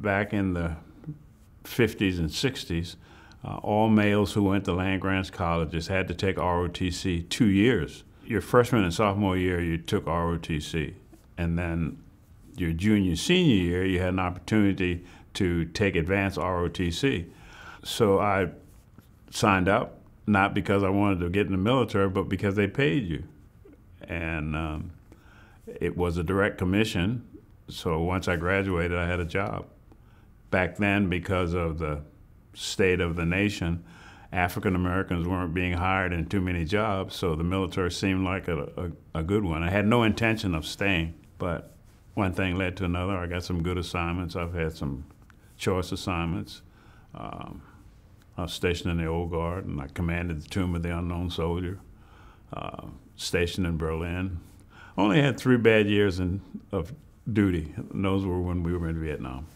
back in the 50s and 60s, uh, all males who went to land grants colleges had to take ROTC two years. Your freshman and sophomore year, you took ROTC. And then your junior, senior year, you had an opportunity to take advanced ROTC. So I signed up, not because I wanted to get in the military, but because they paid you. And um, it was a direct commission. So once I graduated, I had a job. Back then, because of the state of the nation, African Americans weren't being hired in too many jobs, so the military seemed like a, a, a, good one. I had no intention of staying, but one thing led to another. I got some good assignments. I've had some choice assignments. Um, I was stationed in the Old Guard, and I commanded the Tomb of the Unknown Soldier, uh, stationed in Berlin. I only had three bad years in, of duty, and those were when we were in Vietnam.